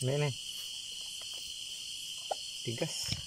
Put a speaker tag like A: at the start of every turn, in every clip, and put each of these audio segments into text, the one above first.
A: Ini nih. Digas.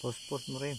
A: Post-post mo rin.